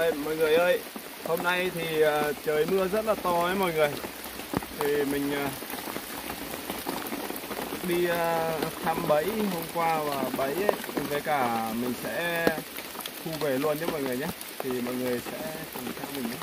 Ê, mọi người ơi, hôm nay thì uh, trời mưa rất là to ấy mọi người. Thì mình uh, đi uh, thăm bẫy hôm qua và bẫy ấy, với cả mình sẽ thu về luôn nhé mọi người nhé. Thì mọi người sẽ cùng theo mình nhé.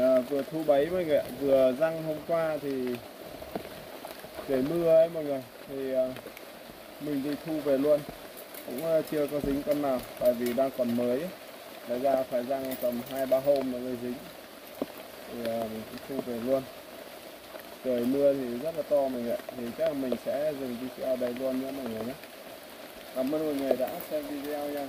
Ờ, vừa thu bấy mọi người ạ. Vừa răng hôm qua thì trời mưa ấy mọi người. Thì à, mình đi thu về luôn. Cũng à, chưa có dính con nào tại vì đang còn mới lấy ra phải răng tầm hai ba hôm mới dính. Thì à, mình cũng thu về luôn. Trời mưa thì rất là to mọi người ạ. Thì chắc là mình sẽ dừng video đây luôn nhé mọi người nhé. Cảm ơn mọi người đã xem video nha.